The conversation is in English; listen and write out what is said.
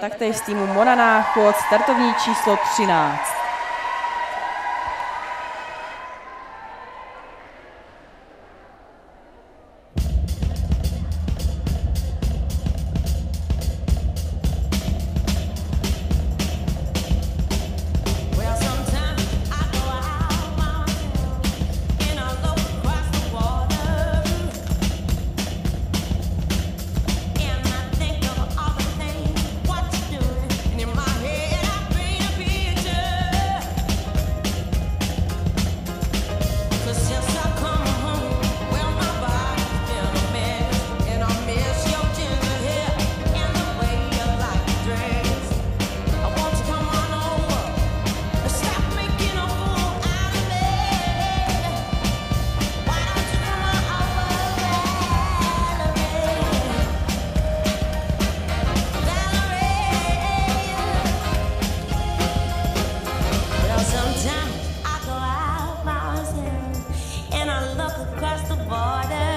Tak tady z týmu Monana chod startovní číslo 13. down, I go out myself and I look across the border.